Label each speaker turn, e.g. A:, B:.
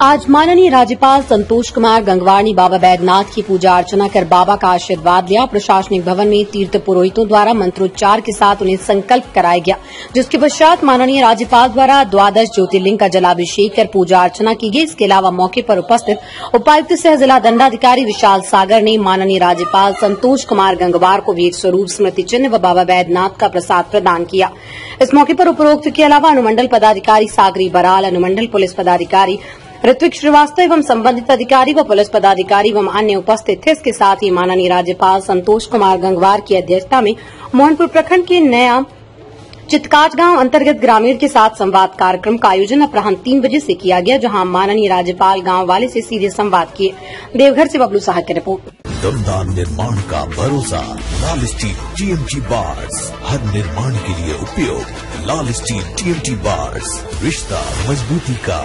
A: आज माननीय राज्यपाल संतोष कुमार गंगवार ने बाबा बैद्यनाथ की पूजा अर्चना कर बाबा का आशीर्वाद लिया। प्रशासनिक भवन में तीर्थ पुरोहितों द्वारा मंत्रोच्चार के साथ उन्हें संकल्प कराया गया, जिसके पश्चात माननीय राज्यपाल द्वारा द्वादश ज्योतिर्लिंग का जलाभिषेक कर पूजा अर्चना की गई। इसके अलावा मौके पर उपस्थित उपायुक्त सह जिला दंडाधिकारी विशाल सागर ने माननीय राज्यपाल संतोष कुमार गंगवार को वीर स्वरूप, स्मृति चिन्ह व बाबा बैद्यनाथ का प्रसाद प्रदान किया। इस मौके पर उपरोक्त के अलावा अनुमंडल पदाधिकारी सागरी बराल, अनुमंडल पुलिस पदाधिकारी ऋत्विक श्रीवास्तव एवं संबंधित अधिकारी व पुलिस पदाधिकारी एवं अन्य उपस्थित थे। इसके साथ ही माननीय राज्यपाल संतोष कुमार गंगवार की अध्यक्षता में मोहनपुर प्रखंड के नया चितकाट गाँव अंतर्गत ग्रामीण के साथ संवाद कार्यक्रम का आयोजन अपराह तीन बजे से किया गया, जहाँ माननीय राज्यपाल गाँव वाले से सीधे संवाद किए। देवघर से बबलू साहा की रिपोर्ट।
B: दमदार निर्माण का भरोसा, लाल स्टील टीएमटी बार्स हर निर्माण के लिए उपयोग, लाल स्टील टीएमटी बार्स रिश्ता, मजबूती का।